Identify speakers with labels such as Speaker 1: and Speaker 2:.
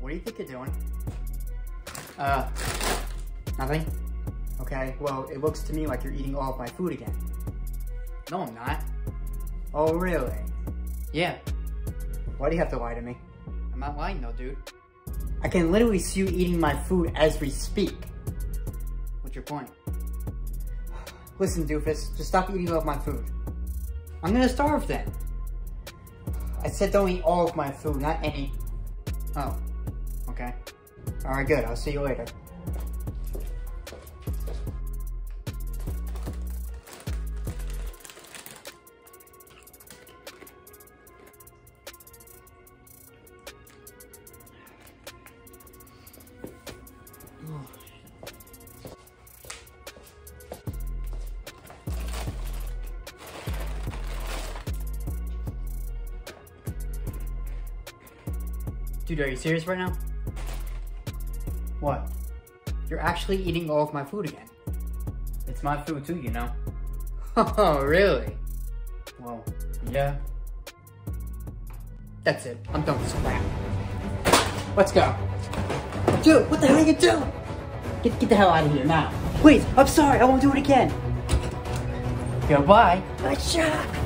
Speaker 1: What do you think you're doing? Uh, nothing? Okay, well, it looks to me like you're eating all of my food again. No, I'm not. Oh, really? Yeah. Why do you have to lie to me? I'm not lying though, dude. I can literally see you eating my food as we speak. What's your point? Listen, doofus, just stop eating all of my food. I'm gonna starve then. I said don't eat all of my food, not any. Oh, okay. Alright, good. I'll see you later. Dude, are you serious right now? What? You're actually eating all of my food again.
Speaker 2: It's my food too, you know.
Speaker 1: Oh, really?
Speaker 2: Well, yeah.
Speaker 1: That's it. I'm done with crap. Let's go. Dude, what the hell are you doing? Get, get the hell out of here now. Please, I'm sorry. I won't do it again.
Speaker 2: Goodbye.
Speaker 1: Achoo!